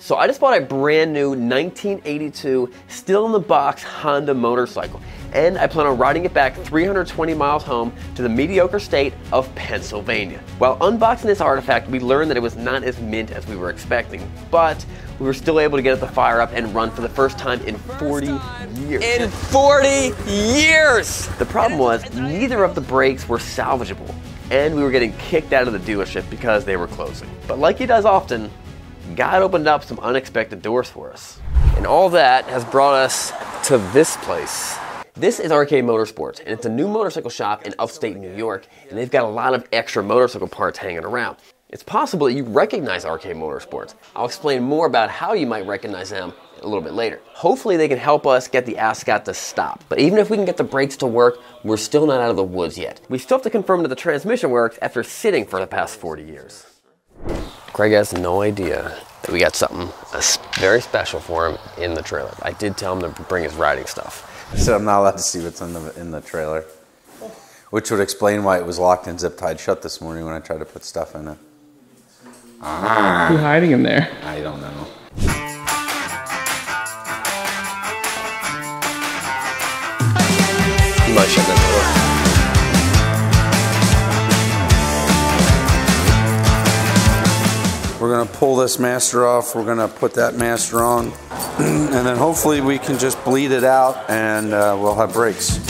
So I just bought a brand new 1982, still in the box Honda motorcycle. And I plan on riding it back 320 miles home to the mediocre state of Pennsylvania. While unboxing this artifact, we learned that it was not as mint as we were expecting, but we were still able to get it to fire up and run for the first time in 40 years. In 40 years! The problem was neither of the brakes were salvageable, and we were getting kicked out of the dealership because they were closing. But like he does often, God opened up some unexpected doors for us. And all that has brought us to this place. This is RK Motorsports, and it's a new motorcycle shop in upstate New York, and they've got a lot of extra motorcycle parts hanging around. It's possible that you recognize RK Motorsports. I'll explain more about how you might recognize them a little bit later. Hopefully they can help us get the Ascot to stop. But even if we can get the brakes to work, we're still not out of the woods yet. We still have to confirm that the transmission works after sitting for the past 40 years. Craig has no idea that we got something very special for him in the trailer. I did tell him to bring his riding stuff. So I'm not allowed to see what's in the in the trailer, which would explain why it was locked and zip tied shut this morning when I tried to put stuff in it. Ah. Who's hiding him there? I don't know. You might shut that door. We're gonna pull this master off. We're gonna put that master on, and then hopefully we can just bleed it out, and uh, we'll have brakes. It's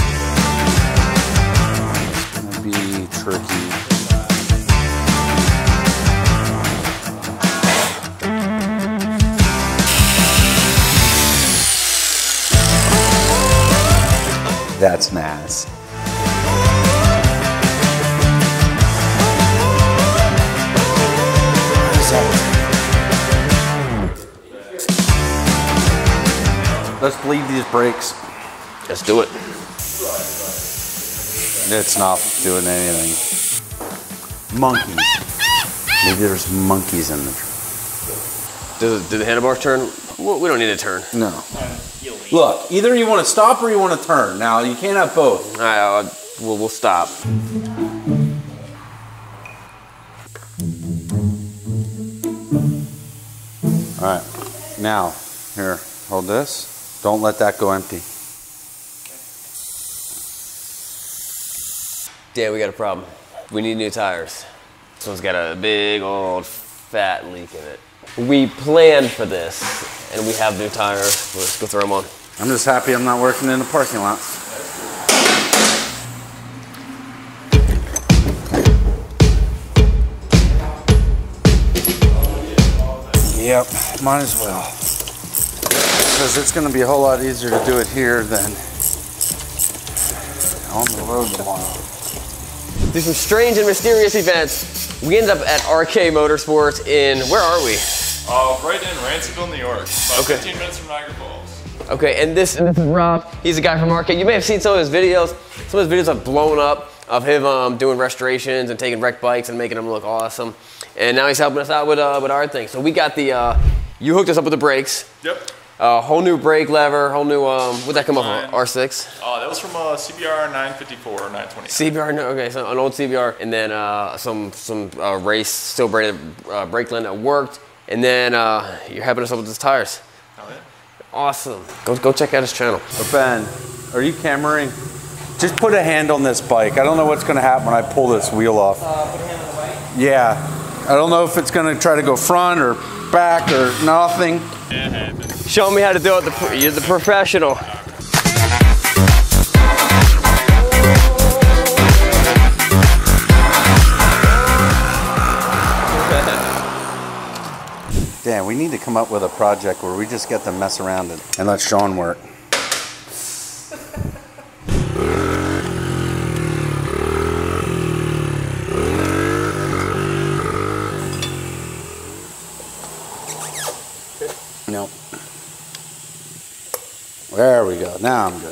gonna be tricky. That's nice. Let's bleed these brakes. Let's do it. It's not doing anything. Monkeys. Maybe there's monkeys in the truck. Do, do the handlebars turn? We don't need to turn. No. Look, either you want to stop or you want to turn. Now, you can't have both. All right, uh, we'll, we'll stop. All right, now, here, hold this. Don't let that go empty. Dan, we got a problem. We need new tires. This one's got a big old fat leak in it. We planned for this, and we have new tires. Let's go throw them on. I'm just happy I'm not working in the parking lot. Yep, might as well. Because it's going to be a whole lot easier to do it here than on the road tomorrow. Through some strange and mysterious events, we end up at RK Motorsports in, where are we? Uh, right in Ransomville, New York. About okay. 15 minutes from Niagara Falls. Okay, and this, and this is Rob. He's a guy from RK. You may have seen some of his videos. Some of his videos have blown up of him um, doing restorations and taking wrecked bikes and making them look awesome. And now he's helping us out with, uh, with our thing. So we got the, uh, you hooked us up with the brakes. Yep. Uh, whole new brake lever, whole new, um, what'd that come off of? R6? Uh, that was from a CBR 954 or 920. CBR, no, okay, so an old CBR, and then uh, some some uh, race steel braided uh, brake line that worked, and then uh, you're helping us up with his tires. Oh, yeah. Awesome. Go, go check out his channel. Ben, are you cameraing? Just put a hand on this bike. I don't know what's going to happen when I pull this wheel off. Uh, put a hand on the bike? Yeah. I don't know if it's going to try to go front or back or nothing. Show me how to do it. The, you're the professional. Damn, we need to come up with a project where we just get to mess around and, and let Sean work. Nope. There we go. Now I'm good.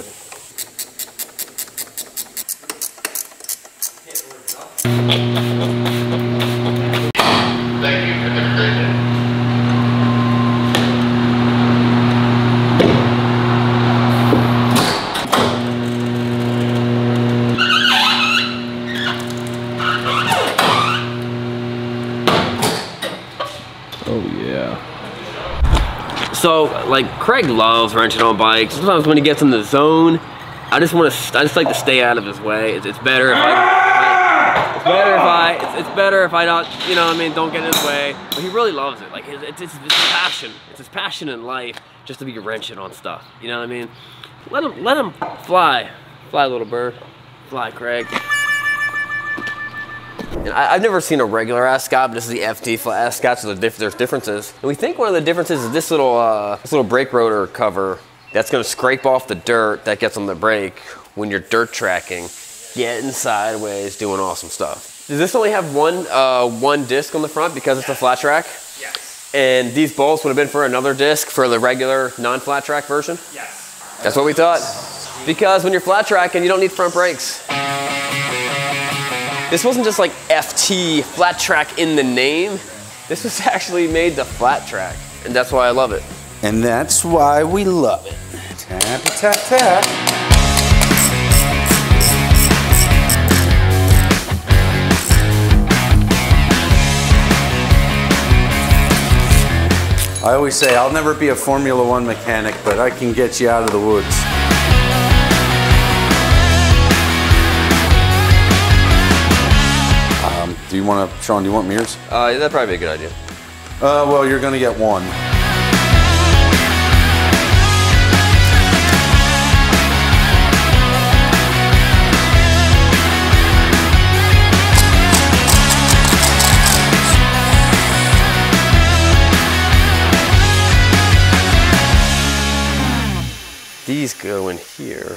Like, Craig loves wrenching on bikes. Sometimes when he gets in the zone, I just want to, I just like to stay out of his way. It's, it's better if I, it's better if I, it's, it's better if I don't, you know, what I mean, don't get in his way. But he really loves it. Like, it's, it's, his passion. It's his passion in life just to be wrenching on stuff. You know what I mean? Let him, let him fly. Fly, little bird. Fly, Craig. And I, have never seen a regular ascot, but this is the FT ascot, so there's differences. And we think one of the differences is this little, uh, this little brake rotor cover that's gonna scrape off the dirt that gets on the brake when you're dirt tracking, getting sideways, doing awesome stuff. Does this only have one, uh, one disc on the front because it's a flat track? Yes. And these bolts would have been for another disc for the regular non-flat track version? Yes. That's what we thought. Because when you're flat tracking, you don't need front brakes. This wasn't just like FT, flat track in the name. This was actually made to flat track, and that's why I love it. And that's why we love it. Tap, tap, tap. I always say I'll never be a Formula One mechanic, but I can get you out of the woods. Want to, Sean, do you want mirrors? Uh, that'd probably be a good idea. Uh, well, you're going to get one. These go in here.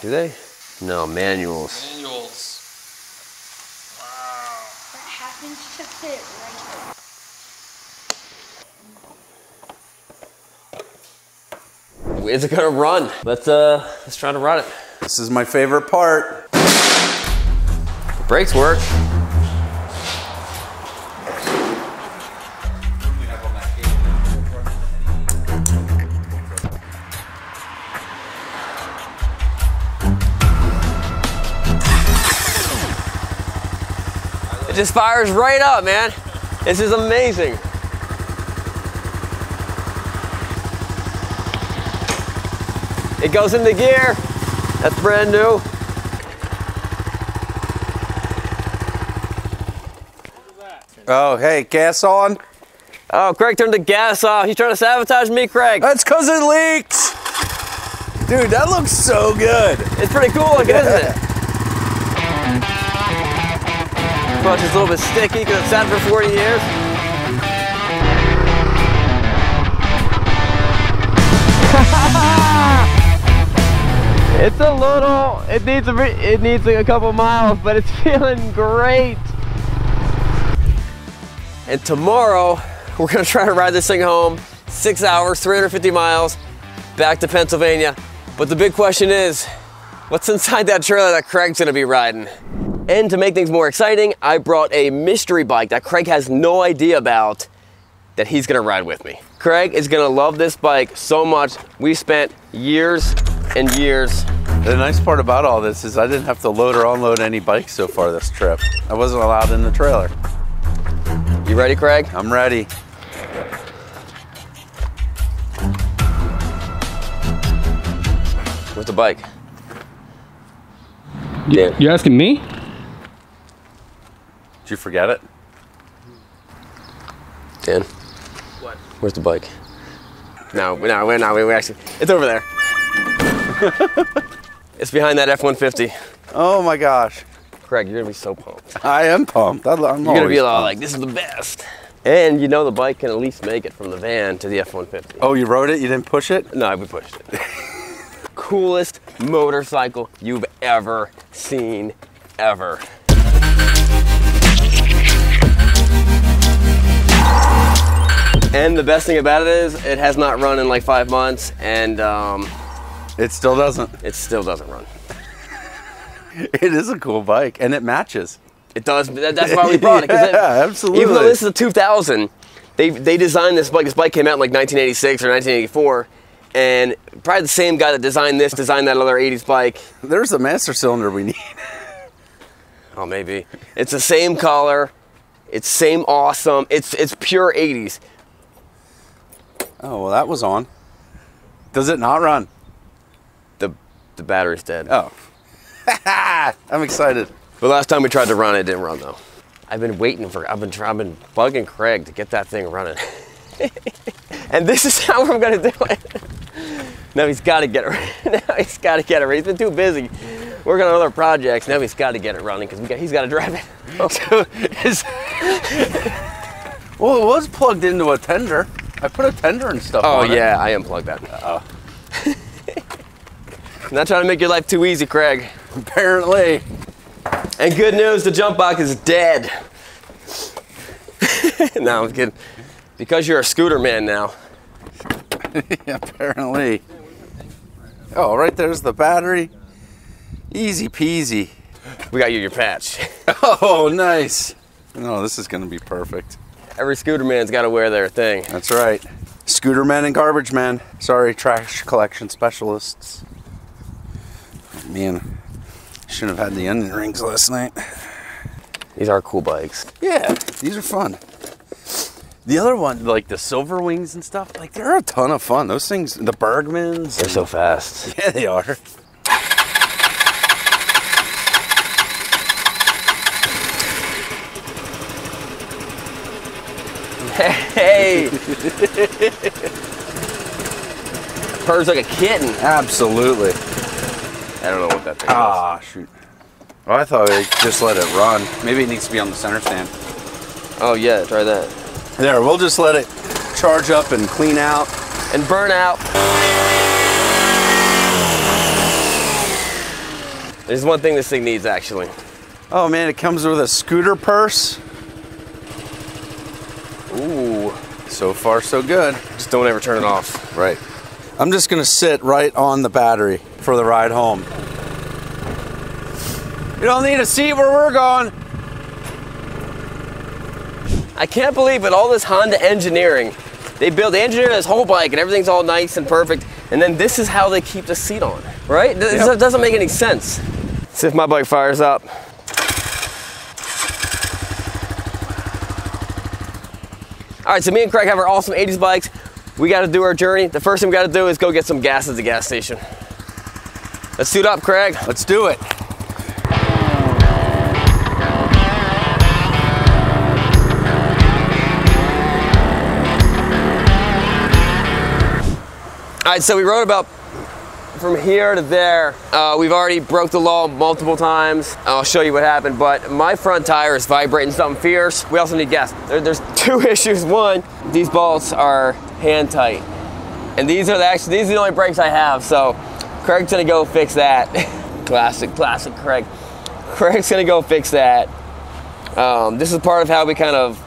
Do they? No, manuals. Manuals. To fit right Is it gonna run? Let's uh, let's try to run it. This is my favorite part. The brakes work. It just fires right up, man. This is amazing. It goes into gear. That's brand new. What is that? Oh, hey, gas on? Oh, Craig turned the gas off. He's trying to sabotage me, Craig. That's because it leaks. Dude, that looks so good. It's pretty cool looking, isn't it? Clutch is a little bit sticky because it's sat for 40 years. it's a little, it needs a, it needs like a couple miles, but it's feeling great. And tomorrow, we're gonna try to ride this thing home. Six hours, 350 miles, back to Pennsylvania. But the big question is, what's inside that trailer that Craig's gonna be riding? And to make things more exciting, I brought a mystery bike that Craig has no idea about that he's gonna ride with me. Craig is gonna love this bike so much. We spent years and years. The nice part about all this is I didn't have to load or unload any bikes so far this trip. I wasn't allowed in the trailer. You ready, Craig? I'm ready. Where's the bike? Dan. You asking me? Did you forget it? Dan. What? Where's the bike? No, no, we're not. We're actually, it's over there. it's behind that F-150. Oh my gosh. Craig, you're gonna be so pumped. I am pumped. I- I'm You're gonna be all pumped. like, this is the best. And you know the bike can at least make it from the van to the F-150. Oh, you rode it? You didn't push it? No, we pushed it. Coolest motorcycle you've ever seen, ever. And the best thing about it is, it has not run in like five months, and um, It still doesn't. it still doesn't run. It is a cool bike and it matches. It does. That's why we brought it. Yeah, absolutely. Even though this is a 2000, they they designed this bike. This bike came out in like 1986 or 1984, and probably the same guy that designed this designed that other 80s bike. There's the master cylinder we need. Oh, maybe. It's the same color. It's same awesome. It's it's pure 80s. Oh, well, that was on. Does it not run? The the battery's dead. Oh. I'm excited. But last time we tried to run it, didn't run though. I've been waiting for, I've been, I've been bugging Craig to get that thing running. and this is how I'm gonna do it. Now he's gotta get it, now he's gotta get it. He's been too busy working on other projects. Now he's gotta get it running because he's gotta drive it. Oh. Is- well, it was plugged into a tender. I put a tender and stuff Oh on it. yeah, I unplugged that. Not trying to make your life too easy, Craig. Apparently. And good news, the jump box is dead. no, I'm kidding. Because you're a scooter man now. Apparently. Oh, right there's the battery. Easy peasy. We got you your patch. Oh, nice. No, this is going to be perfect. Every scooter man's got to wear their thing. That's right. Scooter men and garbage men. Sorry, trash collection specialists. Oh, man, shouldn't have had the onion rings last night. These are cool bikes. Yeah, these are fun. The other one, like the silver wings and stuff, like they're a ton of fun. Those things, the Burgmans. They're so fast. Yeah, they are. Hey! Purrs like a kitten. Absolutely. I don't know what that thing is. Ah, shoot. Oh, I thought I just let it run. Maybe it needs to be on the center stand. Oh yeah, try that. There, we'll just let it charge up and clean out. And burn out. There's one thing this thing needs actually. Oh man, it comes with a scooter purse. Ooh. So far, so good. Just don't ever turn it off. Right. I'm just gonna sit right on the battery for the ride home. You don't need a seat where we're going. I can't believe it, all this Honda engineering. They build, they engineer this whole bike and everything's all nice and perfect, and then this is how they keep the seat on, right? This Yep. doesn't make any sense. See if my bike fires up. All right, so me and Craig have our awesome 80s bikes. We gotta do our journey. The first thing we gotta do is go get some gas at the gas station. Let's suit up, Craig. Let's do it. All right, so we rode about from here to there. Uh, we've already broke the law multiple times. I'll show you what happened, but my front tire is vibrating something fierce. We also need gas. There- there's two issues. One, these bolts are hand tight. And these are the actually, these are the only brakes I have, so Craig's gonna go fix that. classic, classic Craig. Craig's gonna go fix that. Um, this is part of how we kind of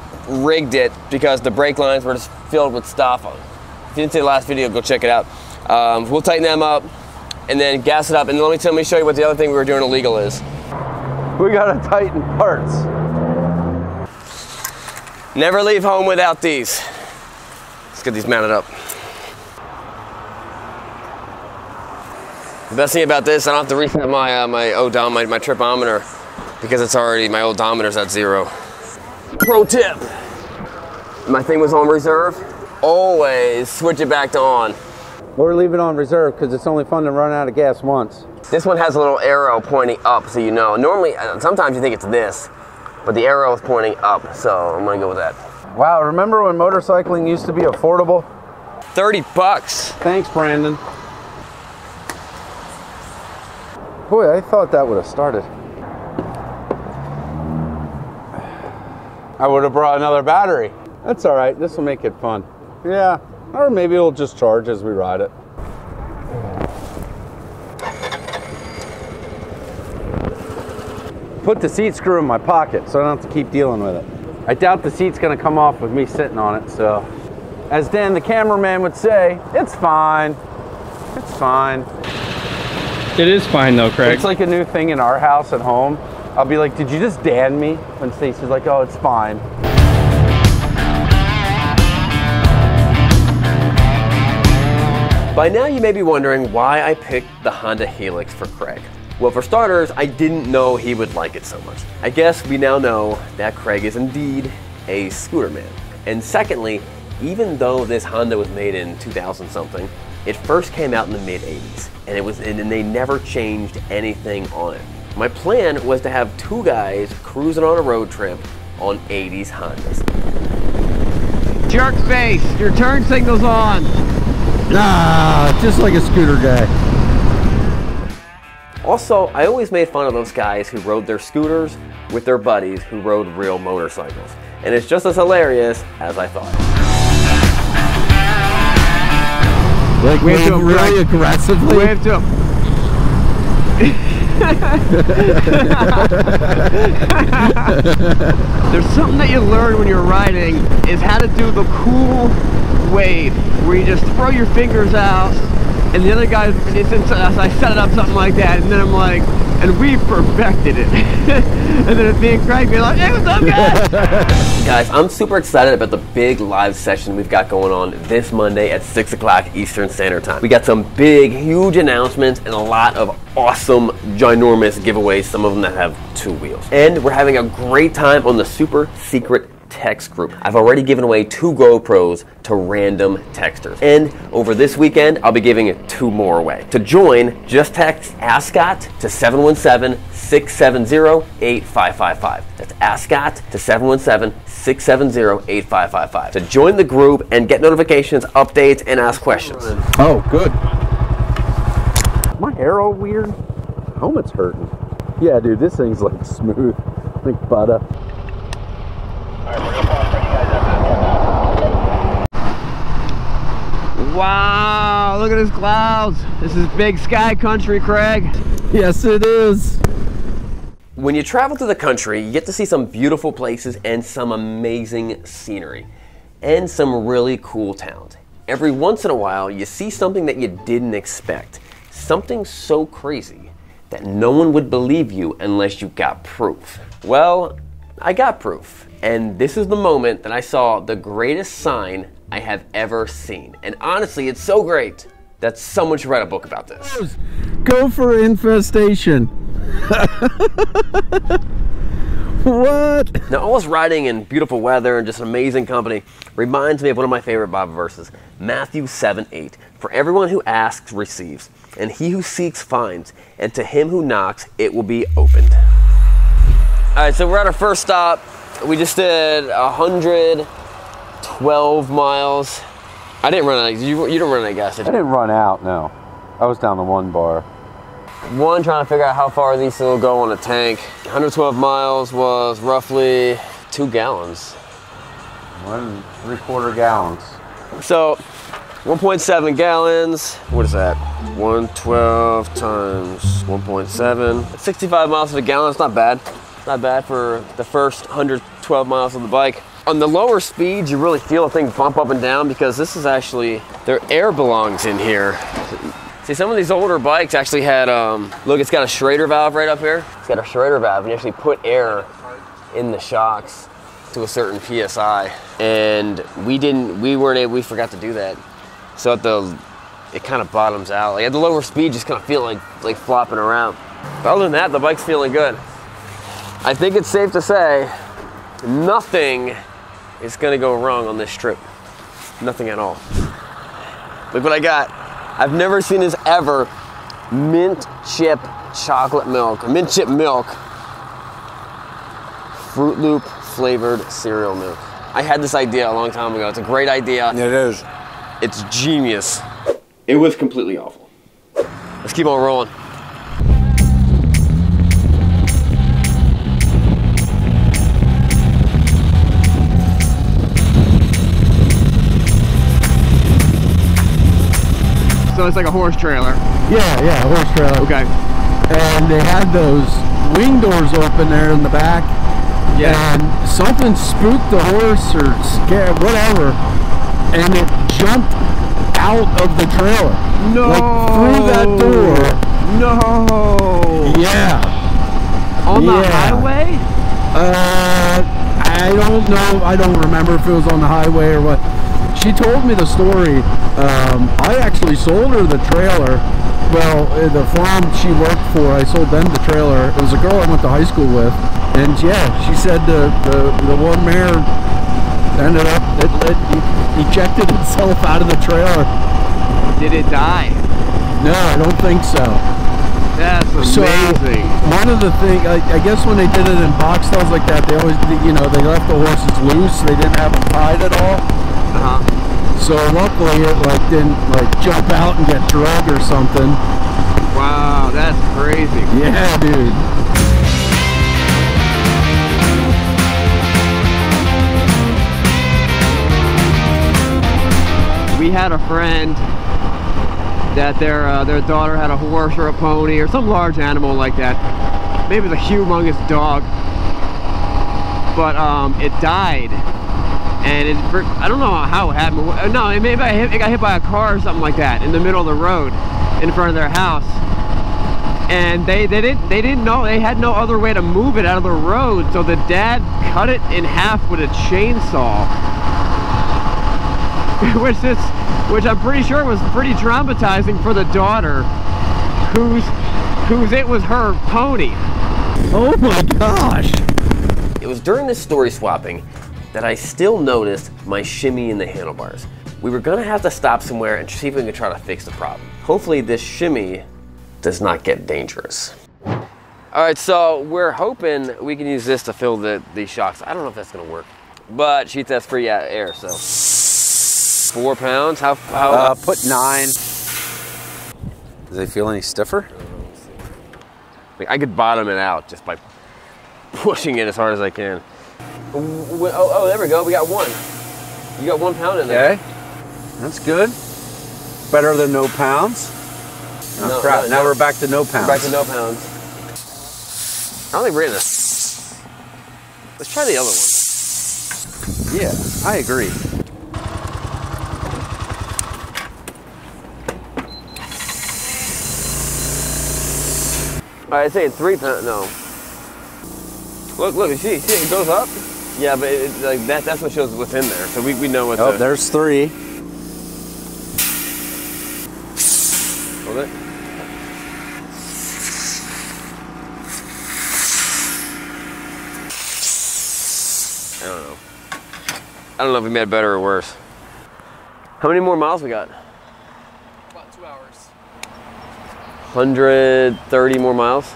rigged it because the brake lines were just filled with stuff. If you didn't see the last video, go check it out. Um, we'll tighten them up and then gas it up. And let me, let me show you what the other thing we were doing illegal is. We gotta tighten parts. Never leave home without these. Let's get these mounted up. The best thing about this, I don't have to reset my uh, my odom, my, my tripometer, because it's already my old odometer's at zero. Pro tip: my thing was on reserve. Always switch it back to on. Or leave it on reserve because it's only fun to run out of gas once. This one has a little arrow pointing up, so you know. Normally, uh, sometimes you think it's this, but the arrow is pointing up, so I'm gonna go with that. Wow, remember when motorcycling used to be affordable? 30 bucks. Thanks, Brandon. Boy, I thought that would have started. I would have brought another battery. That's all right. This will make it fun. Yeah, or maybe it'll just charge as we ride it. Put the seat screw in my pocket so I don't have to keep dealing with it. I doubt the seat's gonna come off with me sitting on it, so. As Dan the cameraman would say, it's fine. It's fine. It is fine though, Craig. It's like a new thing in our house at home. I'll be like, did you just Dan me? When Stacey's like, oh, it's fine. By now you may be wondering why I picked the Honda Helix for Craig. Well, for starters, I didn't know he would like it so much. I guess we now know that Craig is indeed a scooter man. And secondly, even though this Honda was made in 2000 something, it first came out in the mid 80s, and it was and they never changed anything on it. My plan was to have two guys cruising on a road trip on 80s Hondas. Jerk face, your turn signal's on. Nah, just like a scooter guy. Also, I always made fun of those guys who rode their scooters with their buddies who rode real motorcycles. And it's just as hilarious as I thought. Like Wave to wave him, really Greg. aggressively. Wave to There's something that you learn when you're riding is how to do the cool wave where you just throw your fingers out and the other guy it's I set it up something like that and then I'm like and we perfected it and then me and Craig be like hey what's up guys Guys, I'm super excited about the big live session we've got going on this Monday at 6 o'clock Eastern Standard Time. We got some big, huge announcements and a lot of awesome, ginormous giveaways, some of them that have two wheels. And we're having a great time on the super secret text group. I've already given away two GoPros to random texters. And over this weekend, I'll be giving two more away. To join, just text ASCOT to 717-670-8555. That's ASCOT to 717-670-8555. To join the group and get notifications, updates, and ask questions. Oh, good. My hair all weird. Helmet's hurting. Yeah, dude, this thing's like smooth, like butter. Wow look at these clouds this is big sky country Craig Yes, it is. When you travel to the country, you get to see some beautiful places and some amazing scenery and some really cool towns. Every once in a while, you see something that you didn't expect. Something so crazy that no one would believe you unless you got proof. Well, I got proof. And this is the moment that I saw the greatest sign I have ever seen. And honestly, it's so great that someone should write a book about this. Go for infestation. what? Now, all this riding in beautiful weather and just amazing company reminds me of one of my favorite Bible verses, Matthew 7 8. For everyone who asks receives, and he who seeks finds, and to him who knocks it will be opened. All right, so we're at our first stop. We just did 112 miles. I didn't run out. You, you didn't run out of gas, did I didn't run out, no. I was down to one bar. One, trying to figure out how far these will go on a tank. 112 miles was roughly two gallons. One three quarter gallons. So 1.7 gallons. What is that? 112 times 1.7. 65 miles to the gallon. It's not bad. Not bad for the first 112 miles of the bike. On the lower speeds, you really feel the thing bump up and down because this is actually, their air belongs in here. See, some of these older bikes actually had, um, look, it's got a Schrader valve right up here. It's got a Schrader valve, and you actually put air in the shocks to a certain psi, and we didn't, we weren't able, we forgot to do that. So at the, it kind of bottoms out. Like at the lower speed, just kind of feel like like flopping around. But other than that, the bike's feeling good. I think it's safe to say, nothing is gonna go wrong on this trip. Nothing at all. Look what I got. I've never seen this ever. Mint chip chocolate milk, mint chip milk, Froot Loop flavored cereal milk. I had this idea a long time ago. It's a great idea. It is. It's genius. It was completely awful. Let's keep on rolling. So it's like a horse trailer Yeah, yeah, horse trailer. okay And they had those wing doors open there in the back. yeah And something spooked the horse or scared, whatever. And it jumped out of the trailer. no Like through that door. no Yeah. on the Yeah. highway Uh, I don't know. I don't remember if it was on the highway or what. She told me the story. Um, I actually sold her the trailer. Well, uh, the farm she worked for, I sold them the trailer. It was a girl I went to high school with, and yeah, she said the the, the one mare ended up it, it, it ejected itself out of the trailer. Did it die? No, I don't think so. That's So amazing. one of the things, I, I guess when they did it in box stalls like that, they always, you know, they left the horses loose. They didn't have them tied at all. Uh-huh. So luckily it like didn't like jump out and get drugged or something. Wow, that's crazy. Yeah, dude. We had a friend that their uh, their daughter had a horse or a pony or some large animal like that. Maybe it was a humongous dog. But um, it died. And it, I don't know how it happened. No, it maybe it got hit by a car or something like that in the middle of the road in front of their house. And they, they didn't they didn't know they had no other way to move it out of the road. So the dad cut it in half with a chainsaw. which is which I'm pretty sure was pretty traumatizing for the daughter whose whose it was her pony. Oh my gosh. It was during this story swapping that I still noticed my shimmy in the handlebars. We were gonna have to stop somewhere and see if we could try to fix the problem. Hopefully this shimmy does not get dangerous. All right, so we're hoping we can use this to fill the, the shocks. I don't know if that's gonna work, but she that's free air, so. Four pounds, how, how? Uh, put nine. Do they feel any stiffer? Like, I could bottom it out just by pushing it as hard as I can. Oh, oh, there we go. We got one. You got one pound in there. Okay. That's good. Better than no pounds. Oh, No, crap. no, now no. we're back to no pounds. Back to no pounds. I don't think we're in this. Let's try the other one. Yeah, I agree. All right, it's saying three pounds. No. Look, look, see, see, it goes up. Yeah, but it, it- like that, that's what shows what's in there. So we, we know what's Oh, the- there's three. Hold it. I don't know. I don't know if we made it better or worse. How many more miles we got? About two hours. 130 more miles.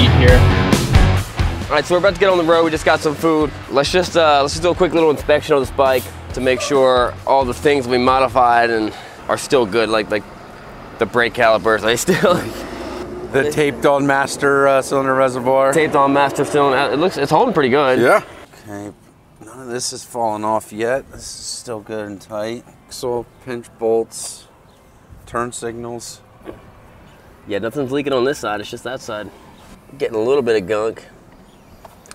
Eat here. All right, so we're about to get on the road. We just got some food. Let's just uh, let's just do a quick little inspection on this bike to make sure all the things we modified and are still good. Like like the brake calipers, they still The taped on master uh, cylinder reservoir. taped on master cylinder. It looks it's holding pretty good. Yeah. Okay. None of this has fallen off yet. This is still good and tight. Axle, pinch bolts, turn signals. Yeah, nothing's leaking on this side. It's just that side. Getting a little bit of gunk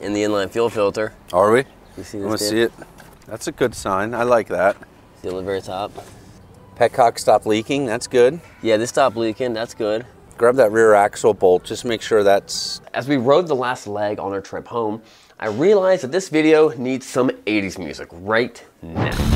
in the inline fuel filter. Are we? You see I this? want to see it. That's a good sign. I like that. See on the very top. Petcock stopped leaking. That's good. Yeah, this stopped leaking. That's good. Grab that rear axle bolt. Just make sure that's As we rode the last leg on our trip home, I realized that this video needs some 80s music right now.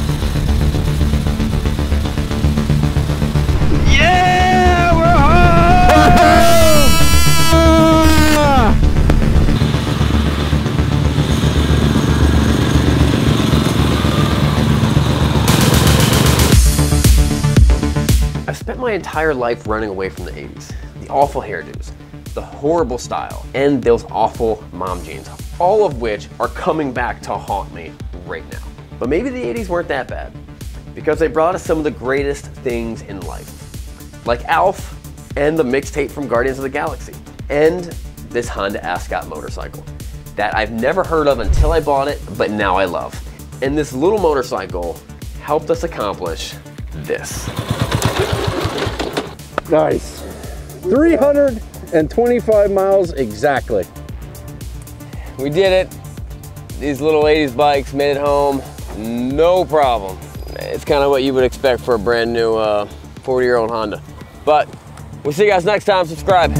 My entire life running away from the 80s. The awful hairdos, the horrible style, and those awful mom jeans, all of which are coming back to haunt me right now. But maybe the 80s weren't that bad, because they brought us some of the greatest things in life, like Alf and the mixtape from Guardians of the Galaxy, and this Honda Ascot motorcycle that I've never heard of until I bought it, but now I love. And this little motorcycle helped us accomplish this. Nice. 325 miles exactly. We did it. These little 80s bikes made it home, no problem. It's kind of what you would expect for a brand new uh, 40 year old Honda. But we'll see you guys next time. Subscribe.